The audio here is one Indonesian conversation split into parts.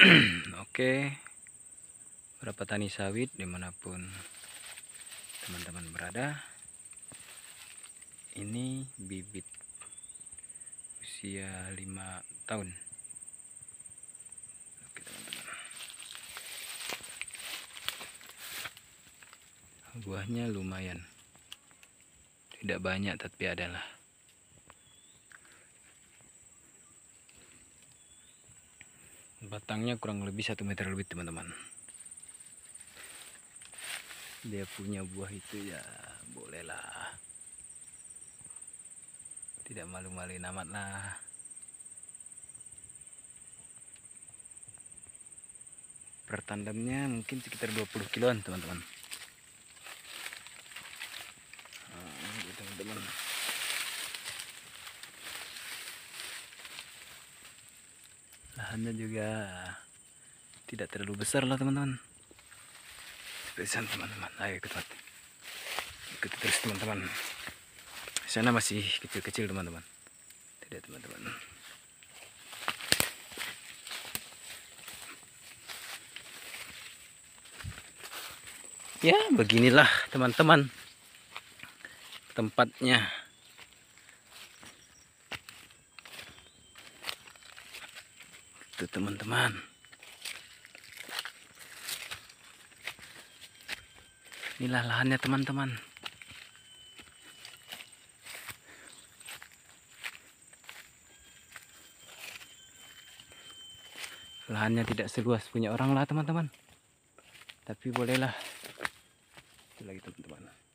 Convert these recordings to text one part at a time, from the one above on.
Oke. Berapa tani sawit di mana pun teman-teman berada? Ini bibit usia 5 tahun. Oke teman-teman. Buahnya lumayan. Tidak banyak tapi adalah batangnya kurang lebih satu meter lebih teman-teman. Dia punya buah itu ya bolehlah. Tidak malu-maluin amat lah. Pertandemnya mungkin sekitar 20 kiloan teman-teman. Nah, teman-teman lahannya juga tidak terlalu besar lah teman-teman. Spesial teman-teman. Ayo ikut ikut terus teman-teman. Sana masih kecil-kecil teman-teman. Tidak teman-teman. Ya beginilah teman-teman tempatnya itu teman-teman. Inilah lahannya teman-teman. Lahannya tidak seluas punya orang lah teman-teman. Tapi bolehlah. Itu lagi teman-teman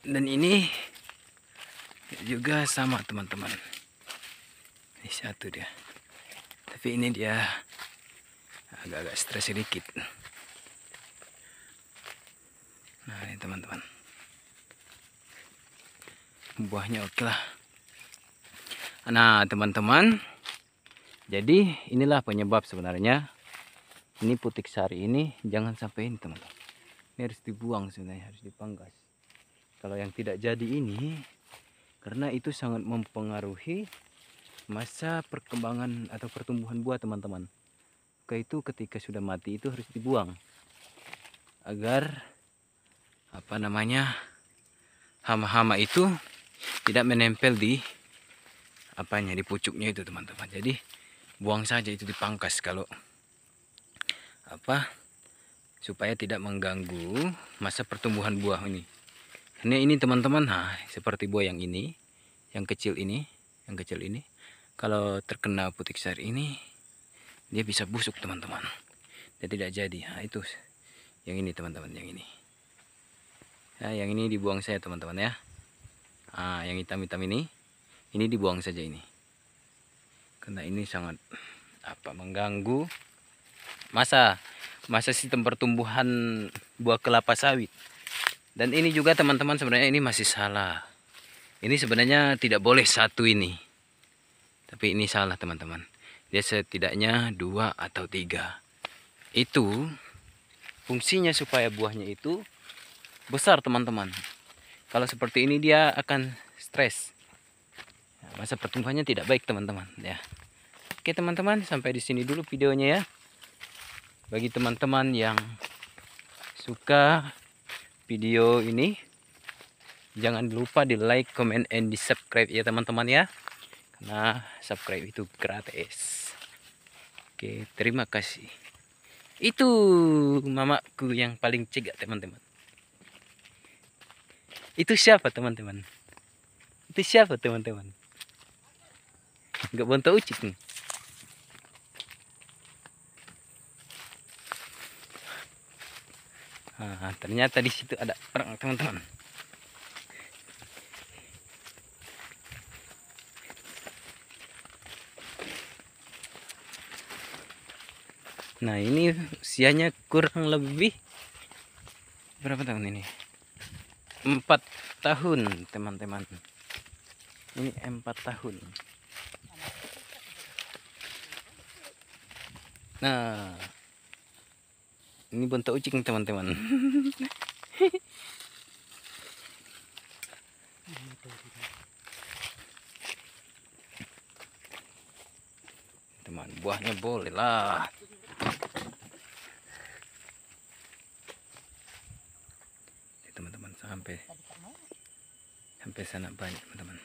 dan ini juga sama teman-teman. Ini satu dia. Tapi ini dia agak-agak stres sedikit. Nah ini teman-teman. Buahnya oke lah. Nah teman-teman. Jadi inilah penyebab sebenarnya. Ini putik sari ini. Jangan sampai ini teman-teman. Ini harus dibuang sebenarnya harus dipangkas kalau yang tidak jadi ini karena itu sangat mempengaruhi masa perkembangan atau pertumbuhan buah teman-teman. Oke itu ketika sudah mati itu harus dibuang agar apa namanya hama-hama itu tidak menempel di apanya di pucuknya itu teman-teman. Jadi buang saja itu dipangkas kalau apa supaya tidak mengganggu masa pertumbuhan buah ini ini ini teman-teman nah seperti buah yang ini yang kecil ini yang kecil ini. Kalau terkena putik sari ini dia bisa busuk teman-teman. Dia tidak jadi nah itu yang ini teman-teman yang ini. Nah, yang ini dibuang saya teman-teman ya. Nah, yang hitam-hitam ini ini dibuang saja ini. Karena ini sangat apa mengganggu masa masa sistem pertumbuhan buah kelapa sawit dan ini juga teman-teman sebenarnya ini masih salah. Ini sebenarnya tidak boleh satu ini. Tapi ini salah teman-teman. Dia setidaknya dua atau tiga. Itu fungsinya supaya buahnya itu besar teman-teman. Kalau seperti ini dia akan stres. Masa pertumbuhannya tidak baik teman-teman ya. Oke teman-teman sampai di sini dulu videonya ya. Bagi teman-teman yang suka video ini. Jangan lupa di like comment and di subscribe ya teman-teman ya. Karena subscribe itu gratis. Oke terima kasih. Itu mamaku yang paling cegak teman-teman. Itu siapa teman-teman? Itu siapa teman-teman? Nggak bonto ucik nih Nah, ternyata di situ ada orang teman-teman. Nah ini usianya kurang lebih berapa tahun ini? Empat tahun teman-teman. Ini empat tahun. Nah Ini bentuk ucing teman-teman. Teman, buahnya boleh lah. Teman-teman sampai sampai sana banyak teman-teman.